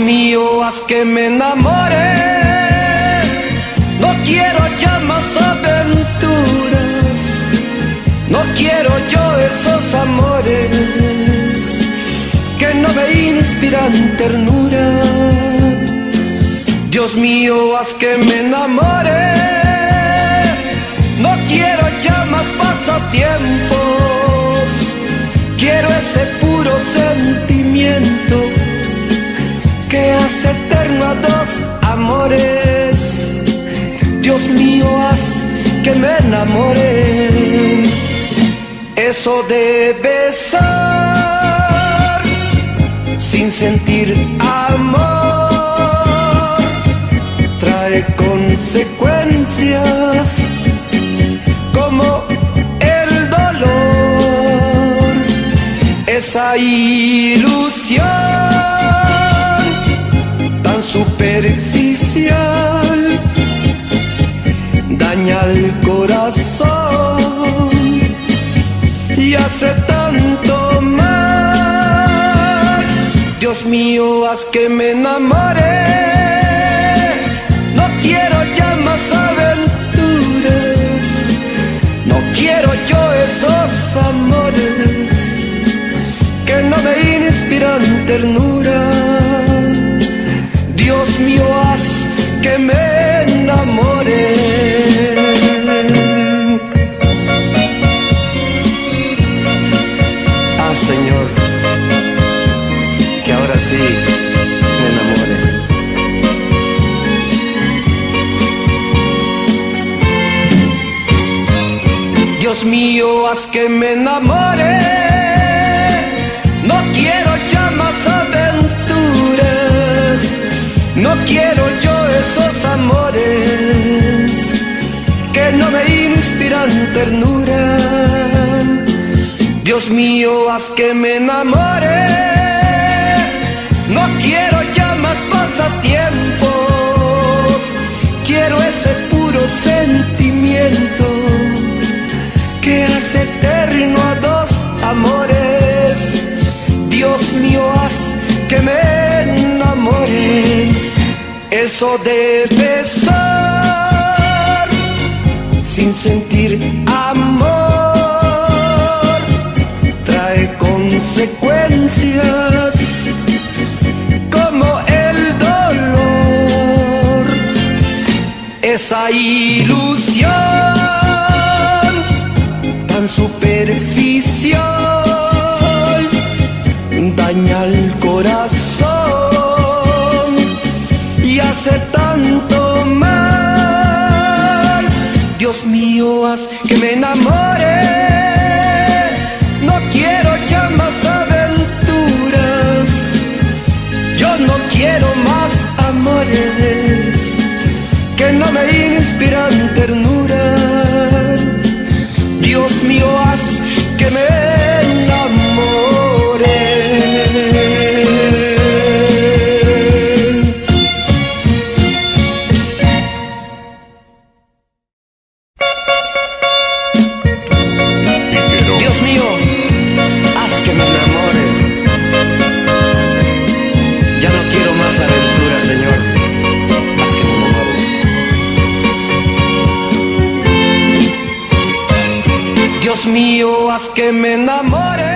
mío, haz que me enamore. No quiero ya más aventuras, no quiero yo esos amores que no me inspiran ternura. Dios mío, haz que me enamore. No quiero ya más pasatiempos, quiero ese puro sentimiento eterno a dos amores. Dios mío, haz que me enamore. Eso debe ser sin sentir amor. Trae consecuencias como el dolor. Esa ilusión superficial daña el corazón y hace tanto mal. Dios mío, haz que me enamore. No quiero ya más aventuras. No quiero yo esos amores que no me inspiran ternura Dios mío, haz que me enamore. No quiero ya más no quiero yo esos amores que no me inspiran ternura. Dios mío, haz que me enamore. Eso debe ser sin sentir amor. Trae consecuencias como el dolor. Esa ilusión tan superficial daña el corazón hace tanto mal. Dios mío, haz que me enamore. Dios mío, haz que me enamore.